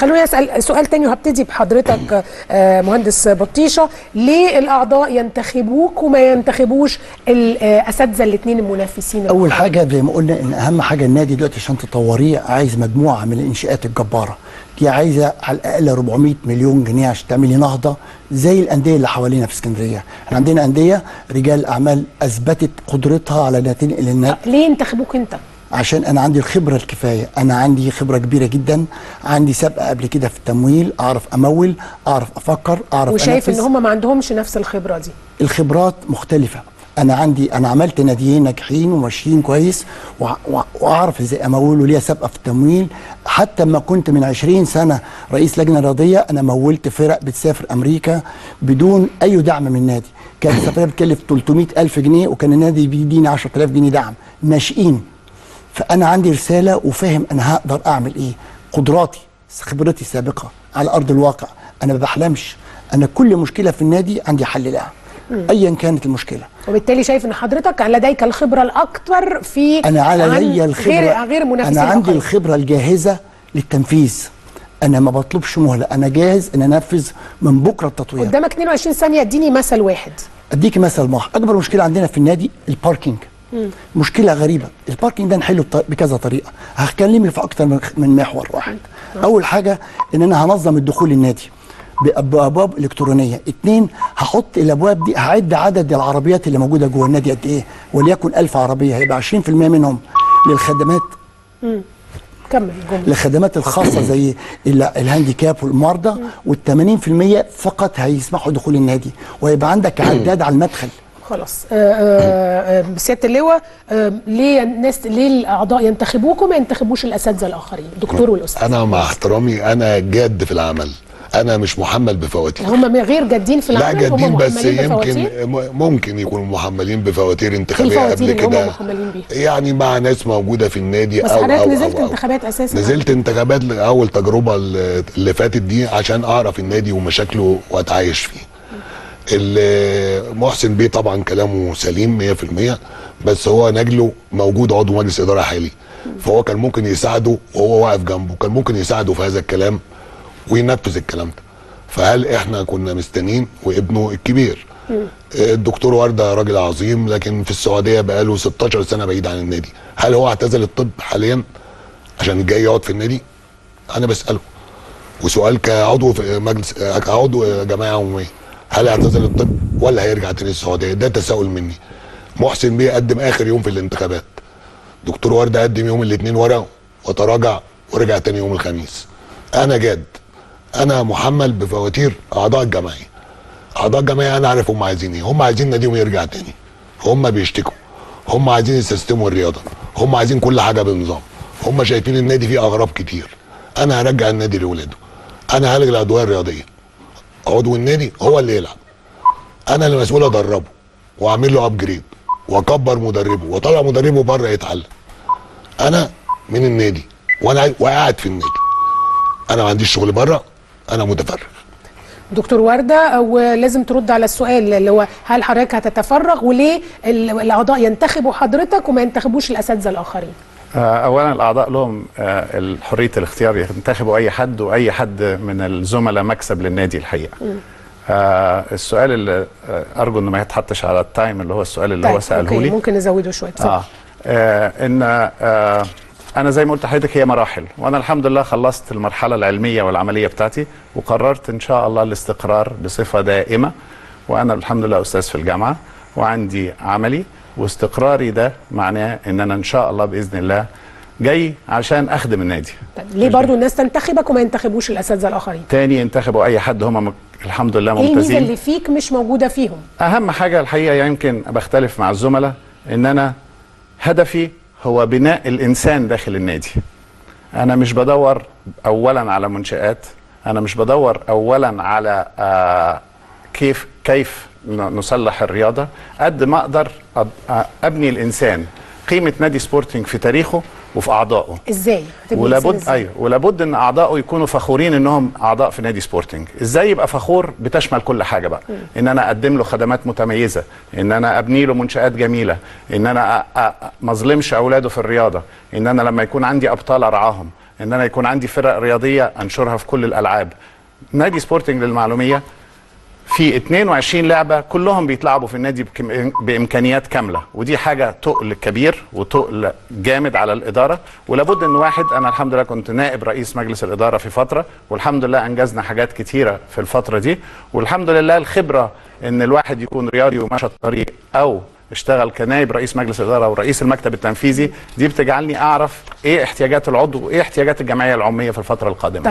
خلوني أسأل سؤال تاني وهبتدي بحضرتك آه، مهندس بطيشة. ليه الأعضاء ينتخبوك وما ينتخبوش الاساتذه الاثنين المنافسين؟ أول حاجة زي ما قلنا إن أهم حاجة النادي دلوقتي عشان تطوريه عايز مجموعة من الإنشاءات الجبارة. دي عايزة على الأقل 400 مليون جنيه عشان تعملي نهضة زي الأندية اللي حوالينا في اسكندرية. إحنا عندنا أندية رجال أعمال أثبتت قدرتها على انها تنقل النادي ليه ينتخبوك أنت؟ عشان أنا عندي الخبرة الكفاية. أنا عندي خبرة كبيرة جدا. عندي سابقة قبل كده في التمويل أعرف أمول أعرف أفكر أعرف وشايف إن أنفذ. هم ما عندهمش نفس الخبرة دي. الخبرات مختلفة. أنا عندي أنا عملت ناديين ناجحين وماشيين كويس وأعرف إزاي أمول وليا سابقة في التمويل. حتى لما كنت من 20 سنة رئيس لجنة رياضية أنا مولت فرق بتسافر أمريكا بدون أي دعم من النادي كانت السفرية بتكلف 300 ألف جنيه وكان النادي بيديني 10000 جنيه دعم. ناشئين. فأنا عندي رسالة وفاهم أنا هقدر أعمل إيه. قدراتي خبرتي السابقة على أرض الواقع. أنا ما بحلمش. أنا كل مشكلة في النادي عندي حل لها. ايا كانت المشكلة. وبالتالي شايف إن حضرتك لديك الخبرة الأكثر في أنا على ليا الخبرة. غير غير منافسين أنا عندي الآخرين. الخبرة الجاهزة للتنفيذ. أنا ما بطلبش مهلة. أنا جاهز إن أنفذ من بكرة التطوير. قدامك 22 ثانية اديني مثل واحد. أديك مثل مح أكبر مشكلة عندنا في النادي ال parking. مشكلة غريبة. ال parking ده نحله بكذا طريقة. هكلمك في أكتر من محور واحد. أول حاجة إن أنا هنظم الدخول النادي بأب- بأبواب إلكترونية. اتنين هحط الأبواب دي هعد عدد العربيات اللي موجودة جوه النادي قد إيه. وليكن 1000 عربية. هيبقى 20% منهم للخدمات كمل الجمله للخدمات الخاصة زي ال- ال handicap والمرضى وال80% فقط هيسمحوا دخول النادي. ويبقى عندك عداد على المدخل. خلاص. آه، آه، آه، سيادة اللواء ليه الناس ليه الأعضاء ينتخبوك وما ينتخبوش الأساتذة الآخرين؟ الدكتور والأستاذ. أنا مع احترامي أنا جاد في العمل. أنا مش محمل بفواتير. هم غير جادين في لا العمل هم جادين بس يمكن ممكن يكونوا محملين بفواتير انتخابية قبل كده؟ يعني مع ناس موجودة في النادي بس أو حضرتك أو نزلت أو. انتخابات أساسا؟ نزلت انتخابات لاول تجربة اللي فاتت دي عشان أعرف النادي ومشاكله وأتعايش فيه. محسن بيه طبعا كلامه سليم 100% بس هو نجله موجود عضو مجلس إدارة حالي. فهو كان ممكن يساعده وهو واقف جنبه كان ممكن يساعده في هذا الكلام وينفذ الكلام ده. فهل إحنا كنا مستنين وابنه الكبير. الدكتور وردة راجل عظيم لكن في السعودية بقاله 16 سنة بعيد عن النادي. هل هو اعتزل الطب حاليا عشان جاي يقعد في النادي؟ أنا بسأله. وسؤال كعضو في مجلس كعضو جمعيه عموميه هل اعتزل الطب ولا هيرجع تاني السعودية؟ ده تساؤل مني. محسن بيه قدم آخر يوم في الانتخابات. دكتور وردة قدم يوم الاثنين ورقه وتراجع ورجع تاني يوم الخميس. أنا جاد. أنا محمل بفواتير أعضاء الجمعية. أعضاء الجمعية أنا عارف هم عايزين إيه. هم عايزين ناديهم يرجع تاني. هم بيشتكوا. هم عايزين يسيستموا الرياضه هم عايزين كل حاجة بنظام. هم شايفين النادي فيه اغراب كتير. أنا هرجع النادي لاولاده أنا هلغي الأدوية الرياضية. عضو النادي هو اللي يلعب. أنا اللي مسؤول أدربه وأعمل له ابجريد وأكبر مدربه وأطلع مدربه بره يتعلم. أنا من النادي وأنا وقاعد في النادي. أنا ما عنديش شغل بره أنا متفرغ. دكتور وردة ولازم ترد على السؤال اللي هو هل حضرتك هتتفرغ وليه ال- الأعضاء ينتخبوا حضرتك وما ينتخبوش الأساتذة الآخرين؟ اولا الأعضاء لهم آه، حرية الاختيار ينتخبوا أي حد وأي حد من الزملاء مكسب للنادي الحقيقة آه السؤال اللي آه أرجو إنه ما يتحطش على التايم اللي هو السؤال اللي هو ساله لي ممكن نزوده شوية. آه. آه إن آه أنا زي ما قلت لحضرتك هي مراحل وأنا الحمد لله خلصت المرحلة العلمية والعملية بتاعتي وقررت إن شاء الله الاستقرار بصفة دائمة وأنا الحمد لله أستاذ في الجامعة وعندي عملي واستقراري ده معناه ان أنا إن شاء الله بإذن الله جاي عشان أخدم النادي. طيب ليه برضو الناس تنتخبك وما ينتخبوش الأساتذة الآخرين؟ تاني ينتخبوا أي حد هم الحمد لله إيه الميزة ممتازين. اللي فيك مش موجودة فيهم؟ أهم حاجة الحقيقة يمكن بختلف مع الزملاء إن أنا هدفي هو بناء الإنسان داخل النادي. أنا مش بدور اولا على منشآت أنا مش بدور اولا على آه كيف كيف نصلح الرياضة قد ما أقدر أبني الإنسان قيمة نادي سبورتنج في تاريخه وفي أعضائه. إزاي؟ ولابد إزاي؟ أيوه ولابد إن أعضائه يكونوا فخورين إنهم أعضاء في نادي سبورتنج إزاي يبقى فخور؟ بتشمل كل حاجة بقى. إن أنا أقدم له خدمات متميزة إن أنا أبني له منشآت جميلة إن أنا ما أظلمش أولاده في الرياضة إن أنا لما يكون عندي أبطال أرعاهم إن أنا يكون عندي فرق رياضية أنشرها في كل الألعاب. نادي سبورتنج للمعلومية في 22 لعبة كلهم بيتلعبوا في النادي بإمكانيات كاملة. ودي حاجة تقل كبير وتقل جامد على الإدارة. ولابد إن واحد أنا الحمد لله كنت نائب رئيس مجلس الإدارة في فترة والحمد لله أنجزنا حاجات كتيرة في الفترة دي. والحمد لله الخبرة إن الواحد يكون رياضي ومشى الطريق أو اشتغل كنائب رئيس مجلس الإدارة ورئيس المكتب التنفيذي دي بتجعلني أعرف إيه احتياجات العضو وايه احتياجات الجمعية العمومية في الفترة القادمة.